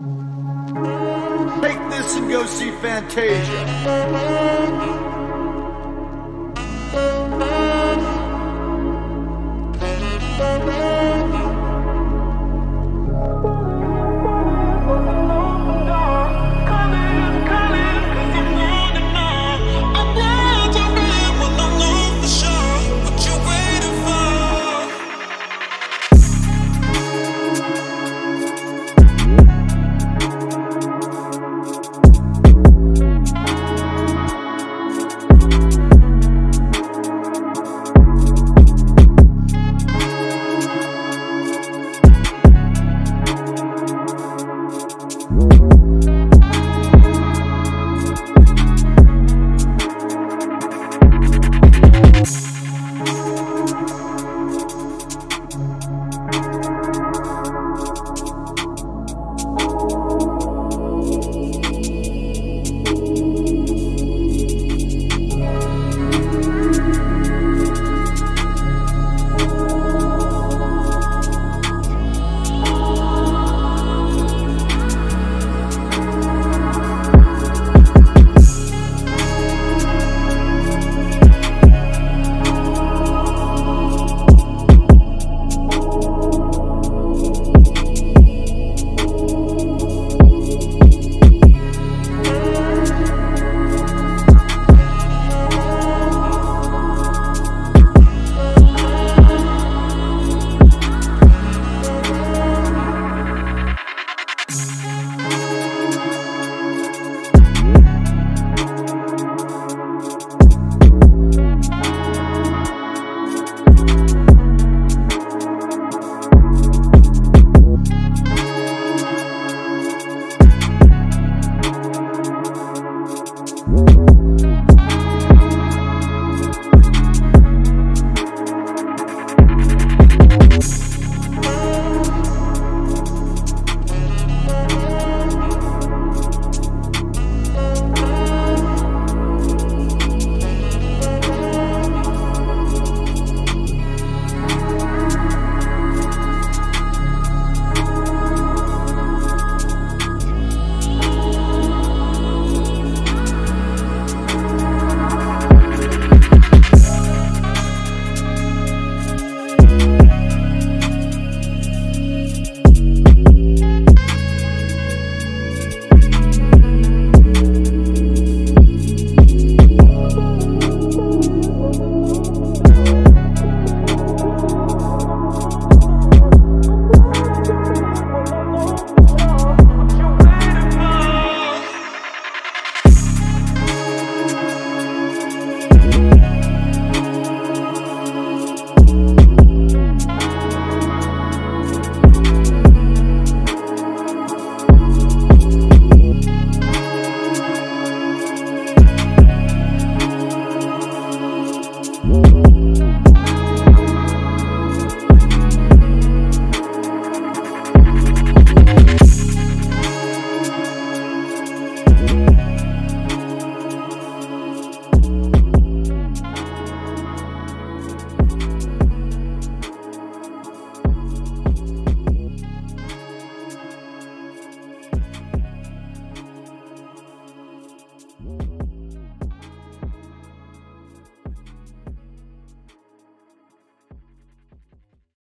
Take this and go see Fantasia.